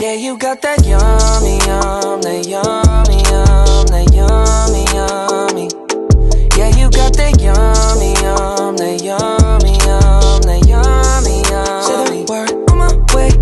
Yeah, you got that yummy, yum, that yummy, yum, that yummy, yummy. Yeah, you got that yummy, yum, that yummy, yum, that yummy, yummy. Say the word on my way.